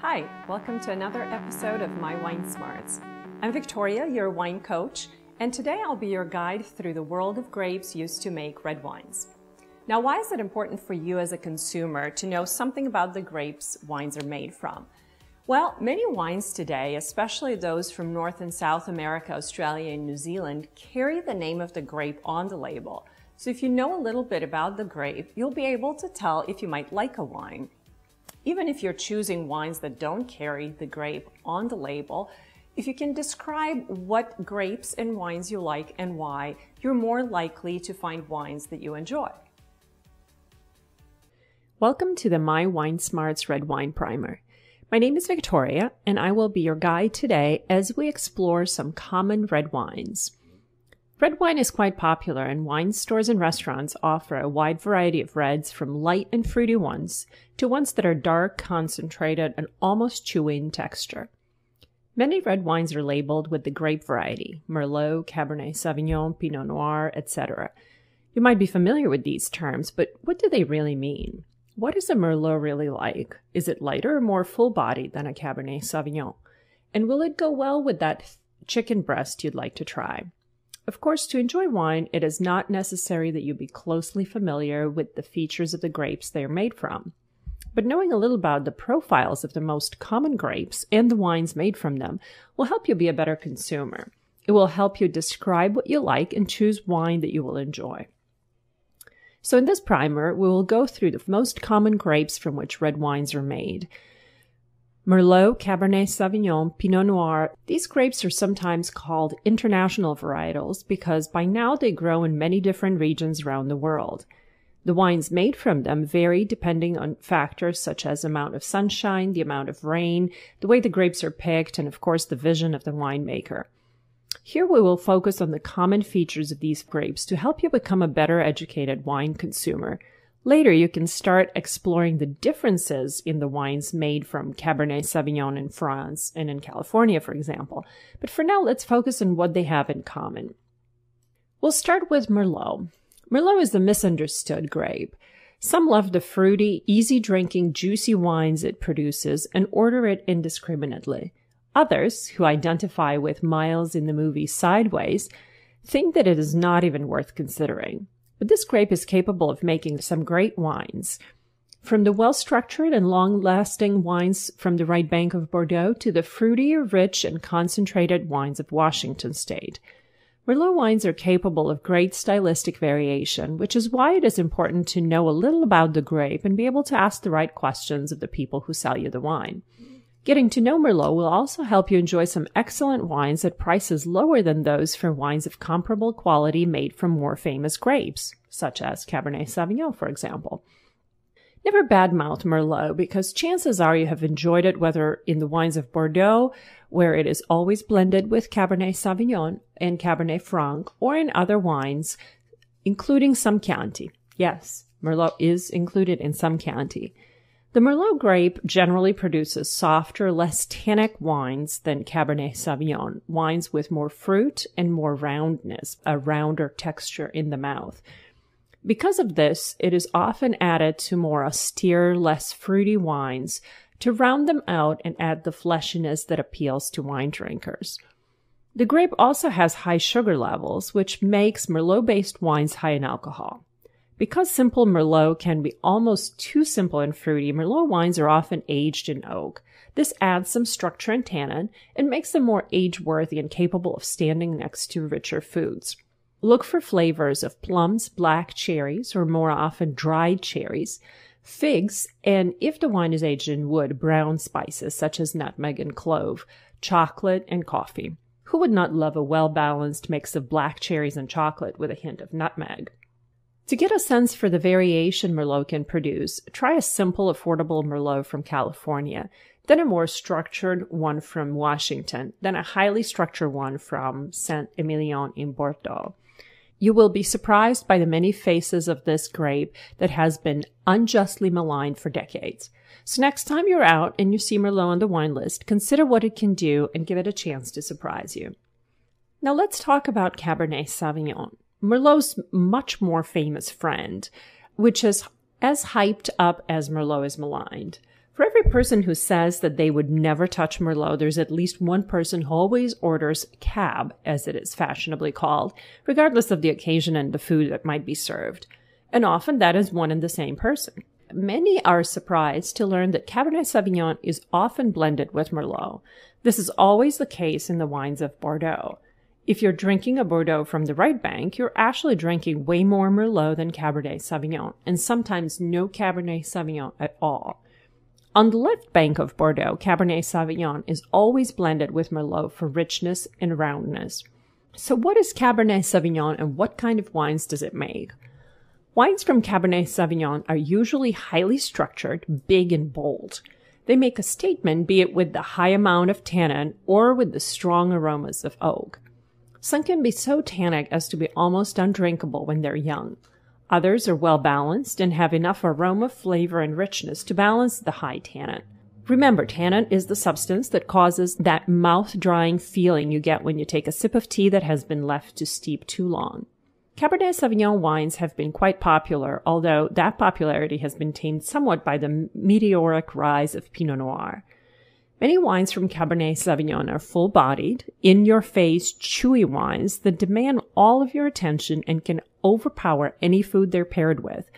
Hi, welcome to another episode of My Wine Smarts. I'm Victoria, your wine coach, and today I'll be your guide through the world of grapes used to make red wines. Now, why is it important for you as a consumer to know something about the grapes wines are made from? Well, many wines today, especially those from North and South America, Australia, and New Zealand, carry the name of the grape on the label. So if you know a little bit about the grape, you'll be able to tell if you might like a wine. Even if you're choosing wines that don't carry the grape on the label, if you can describe what grapes and wines you like and why, you're more likely to find wines that you enjoy. Welcome to the My Wine Smarts Red Wine Primer. My name is Victoria, and I will be your guide today as we explore some common red wines. Red wine is quite popular, and wine stores and restaurants offer a wide variety of reds from light and fruity ones to ones that are dark, concentrated, and almost chewy in texture. Many red wines are labeled with the grape variety Merlot, Cabernet Sauvignon, Pinot Noir, etc. You might be familiar with these terms, but what do they really mean? What is a Merlot really like? Is it lighter or more full bodied than a Cabernet Sauvignon? And will it go well with that chicken breast you'd like to try? Of course, to enjoy wine, it is not necessary that you be closely familiar with the features of the grapes they are made from. But knowing a little about the profiles of the most common grapes and the wines made from them will help you be a better consumer. It will help you describe what you like and choose wine that you will enjoy. So in this primer, we will go through the most common grapes from which red wines are made. Merlot, Cabernet Sauvignon, Pinot Noir. These grapes are sometimes called international varietals because by now they grow in many different regions around the world. The wines made from them vary depending on factors such as amount of sunshine, the amount of rain, the way the grapes are picked, and of course the vision of the winemaker. Here we will focus on the common features of these grapes to help you become a better educated wine consumer. Later, you can start exploring the differences in the wines made from Cabernet Sauvignon in France and in California, for example. But for now, let's focus on what they have in common. We'll start with Merlot. Merlot is the misunderstood grape. Some love the fruity, easy drinking, juicy wines it produces and order it indiscriminately. Others, who identify with Miles in the movie Sideways, think that it is not even worth considering. But this grape is capable of making some great wines. From the well structured and long lasting wines from the right bank of Bordeaux to the fruitier, rich, and concentrated wines of Washington state. Merlot wines are capable of great stylistic variation, which is why it is important to know a little about the grape and be able to ask the right questions of the people who sell you the wine. Getting to know Merlot will also help you enjoy some excellent wines at prices lower than those for wines of comparable quality made from more famous grapes, such as Cabernet Sauvignon, for example. Never badmouth Merlot because chances are you have enjoyed it whether in the wines of Bordeaux, where it is always blended with Cabernet Sauvignon and Cabernet Franc, or in other wines, including some Chianti. Yes, Merlot is included in some Chianti. The Merlot grape generally produces softer, less tannic wines than Cabernet Sauvignon, wines with more fruit and more roundness, a rounder texture in the mouth. Because of this, it is often added to more austere, less fruity wines to round them out and add the fleshiness that appeals to wine drinkers. The grape also has high sugar levels, which makes Merlot based wines high in alcohol. Because simple Merlot can be almost too simple and fruity, Merlot wines are often aged in oak. This adds some structure and tannin and makes them more age worthy and capable of standing next to richer foods. Look for flavors of plums, black cherries, or more often dried cherries, figs, and if the wine is aged in wood, brown spices such as nutmeg and clove, chocolate, and coffee. Who would not love a well balanced mix of black cherries and chocolate with a hint of nutmeg? To get a sense for the variation Merlot can produce, try a simple, affordable Merlot from California, then a more structured one from Washington, then a highly structured one from Saint Emilion in Bordeaux. You will be surprised by the many faces of this grape that has been unjustly maligned for decades. So next time you're out and you see Merlot on the wine list, consider what it can do and give it a chance to surprise you. Now let's talk about Cabernet Sauvignon. Merlot's much more famous friend, which is as hyped up as Merlot is maligned. For every person who says that they would never touch Merlot, there's at least one person who always orders cab, as it is fashionably called, regardless of the occasion and the food that might be served. And often that is one and the same person. Many are surprised to learn that Cabernet Sauvignon is often blended with Merlot. This is always the case in the wines of Bordeaux. If you're drinking a Bordeaux from the right bank, you're actually drinking way more Merlot than Cabernet Sauvignon, and sometimes no Cabernet Sauvignon at all. On the left bank of Bordeaux, Cabernet Sauvignon is always blended with Merlot for richness and roundness. So, what is Cabernet Sauvignon and what kind of wines does it make? Wines from Cabernet Sauvignon are usually highly structured, big, and bold. They make a statement, be it with the high amount of tannin or with the strong aromas of oak. Some can be so tannic as to be almost undrinkable when they're young. Others are well balanced and have enough aroma, flavor, and richness to balance the high tannin. Remember, tannin is the substance that causes that mouth drying feeling you get when you take a sip of tea that has been left to steep too long. Cabernet Sauvignon wines have been quite popular, although that popularity has been tamed somewhat by the meteoric rise of Pinot Noir. Many wines from Cabernet Sauvignon are full bodied, in your face, chewy wines that demand all of your attention and can overpower any food they're paired with.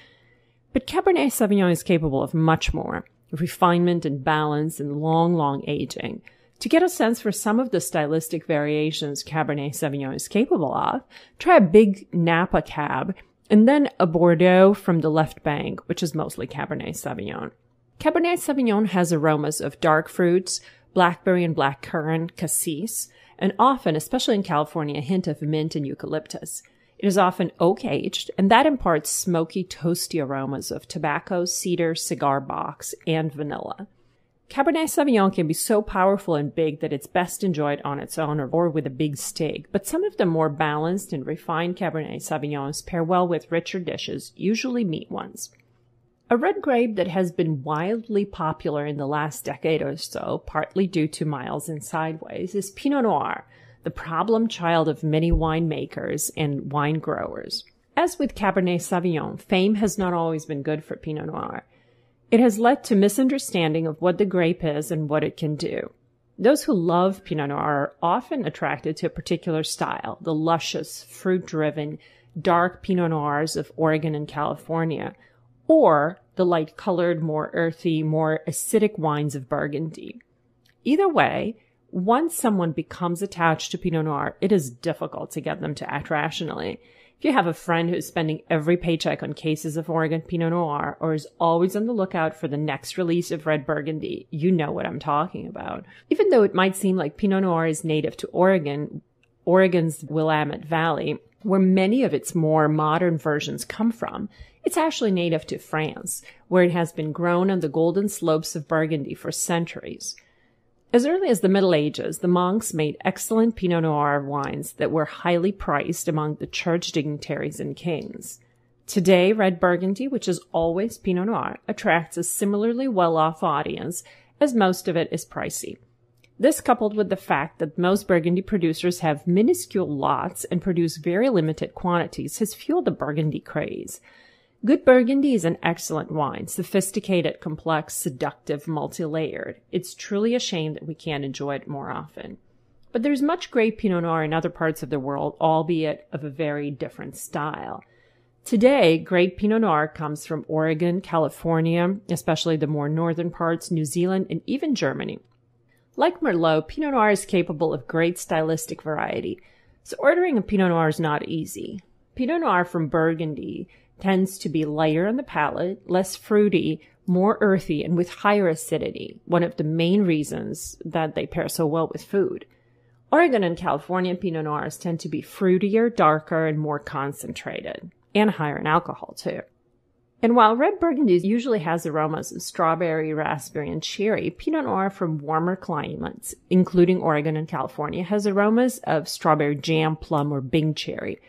But Cabernet Sauvignon is capable of much more refinement and balance and long, long aging. To get a sense for some of the stylistic variations Cabernet Sauvignon is capable of, try a big Napa cab and then a Bordeaux from the left bank, which is mostly Cabernet Sauvignon. Cabernet Sauvignon has aromas of dark fruits, blackberry and blackcurrant, cassis, and often, especially in California, a hint of mint and eucalyptus. It is often oak aged, and that imparts smoky, toasty aromas of tobacco, cedar, cigar box, and vanilla. Cabernet Sauvignon can be so powerful and big that it's best enjoyed on its own or with a big steak, but some of the more balanced and refined Cabernet Sauvignons pair well with richer dishes, usually meat ones. A red grape that has been wildly popular in the last decade or so, partly due to Miles and Sideways, is Pinot Noir, the problem child of many winemakers and wine growers. As with Cabernet Sauvignon, fame has not always been good for Pinot Noir. It has led to misunderstanding of what the grape is and what it can do. Those who love Pinot Noir are often attracted to a particular style, the luscious, fruit driven, dark Pinot Noirs of Oregon and California, or the light colored, more earthy, more acidic wines of Burgundy. Either way, once someone becomes attached to Pinot Noir, it is difficult to get them to act rationally. If you have a friend who's spending every paycheck on cases of Oregon Pinot Noir or is always on the lookout for the next release of Red Burgundy, you know what I'm talking about. Even though it might seem like Pinot Noir is native to Oregon, Oregon's Willamette Valley, where many of its more modern versions come from, it's actually native to France, where it has been grown on the golden slopes of Burgundy for centuries. As early as the Middle Ages, the monks made excellent Pinot Noir wines that were highly priced among the church dignitaries and kings. Today, red Burgundy, which is always Pinot Noir, attracts a similarly well-off audience, as most of it is pricey. This, coupled with the fact that most Burgundy producers have minuscule lots and produce very limited quantities, has fueled the Burgundy craze. Good Burgundy is an excellent wine, sophisticated, complex, seductive, multi-layered. It's truly a shame that we can't enjoy it more often. But there's much great Pinot Noir in other parts of the world, albeit of a very different style. Today, great Pinot Noir comes from Oregon, California, especially the more northern parts, New Zealand, and even Germany. Like Merlot, Pinot Noir is capable of great stylistic variety, so ordering a Pinot Noir is not easy. Pinot Noir from Burgundy tends to be lighter on the palate, less fruity, more earthy, and with higher acidity, one of the main reasons that they pair so well with food. Oregon and California Pinot Noirs tend to be fruitier, darker, and more concentrated, and higher in alcohol too. And while red Burgundy usually has aromas of strawberry, raspberry, and cherry, Pinot Noir from warmer climates, including Oregon and California, has aromas of strawberry jam, plum, or Bing cherry.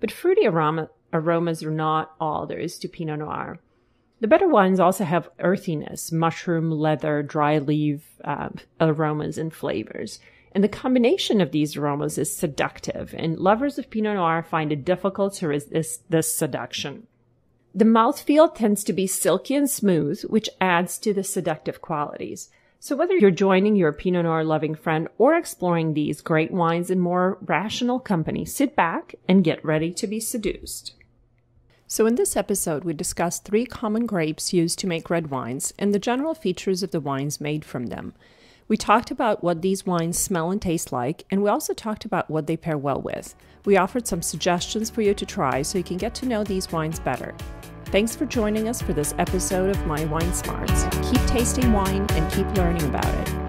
But fruity aroma, aromas are not all there is to Pinot Noir. The better wines also have earthiness, mushroom, leather, dry leaf uh, aromas and flavors. And the combination of these aromas is seductive, and lovers of Pinot Noir find it difficult to resist this seduction. The mouthfeel tends to be silky and smooth, which adds to the seductive qualities. So whether you're joining your Pinot Noir loving friend or exploring these great wines in more rational company, sit back and get ready to be seduced. So, in this episode, we discussed three common grapes used to make red wines and the general features of the wines made from them. We talked about what these wines smell and taste like, and we also talked about what they pair well with. We offered some suggestions for you to try so you can get to know these wines better. Thanks for joining us for this episode of My Wine Smarts. Keep tasting wine and keep learning about it.